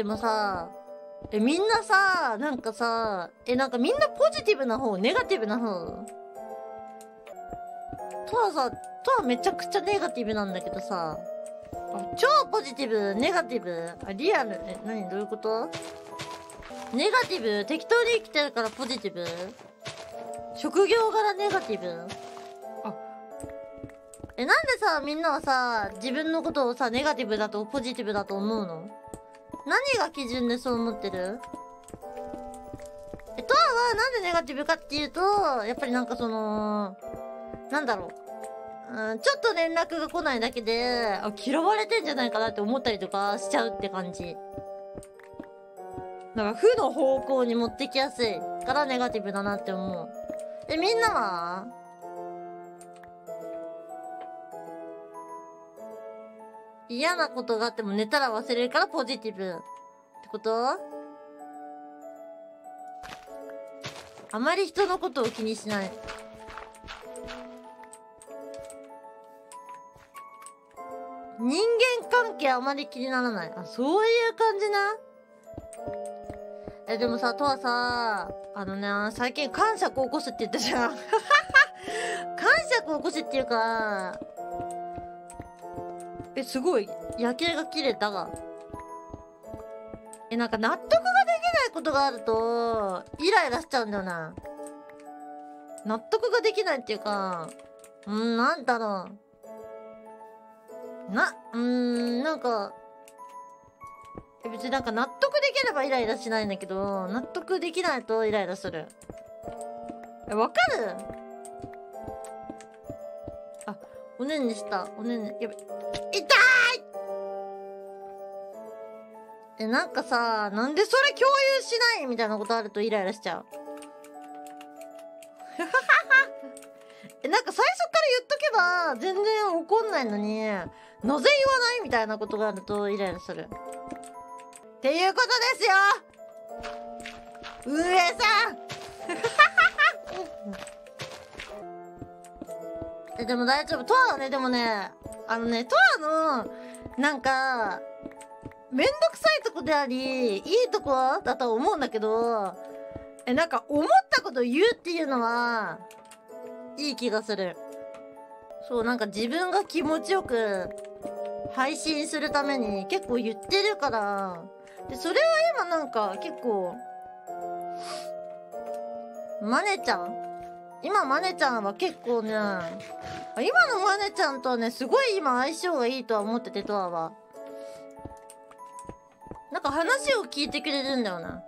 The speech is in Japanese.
ってもさ、え、みんなさ、なんかさ、え、なんかみんなポジティブな方、ネガティブな方？とはさ、とはめちゃくちゃネガティブなんだけどさ、あ超ポジティブ、ネガティブ、あ、リアル、え、何？どういうこと？ネガティブ？適当に生きてるからポジティブ？職業柄ネガティブ？あ、え、なんでさ、みんなはさ、自分のことをさ、ネガティブだとポジティブだと思うの？何が基準でそう思ってる？え、トアはなんでネガティブかっていうと、やっぱりなんかその、なんだろう。うん、ちょっと連絡が来ないだけで、あ、嫌われてんじゃないかなって思ったりとかしちゃうって感じ。なんか負の方向に持ってきやすいからネガティブだなって思う。え、みんなは？嫌なことがあっても寝たら忘れるからポジティブってこと？あまり人のことを気にしない。人間関係あまり気にならない。あ、そういう感じな？え、でもさ、とはさ、あのね、最近感触を起こすって言ったじゃん。感触を起こすっていうか、え、すごい、夜景が綺麗だが。え、なんか納得ができないことがあると、イライラしちゃうんだよな。納得ができないっていうか、うん、なんだろう。な、うーん、なんか、別になんか納得できればイライラしないんだけど、納得できないとイライラする。え、わかる？あ、おねんねした。おねんね、やべ。痛いえ、なんかさ、なんでそれ共有しない？みたいなことあるとイライラしちゃう。え、なんか最初から言っとけば全然怒んないのに、なぜ言わない？みたいなことがあるとイライラする。っていうことですよ運営さんえ、でも大丈夫。トアはね、でもね、あのね、トアの、なんか、めんどくさいとこであり、いいとこだと思うんだけど、え、なんか思ったこと言うっていうのは、いい気がする。そう、なんか自分が気持ちよく配信するために結構言ってるから、で、それは今なんか結構、マネちゃん今マネちゃんは結構ね、今のマネちゃんとはね、すごい今相性がいいとは思ってて、トアは。なんか話を聞いてくれるんだよな。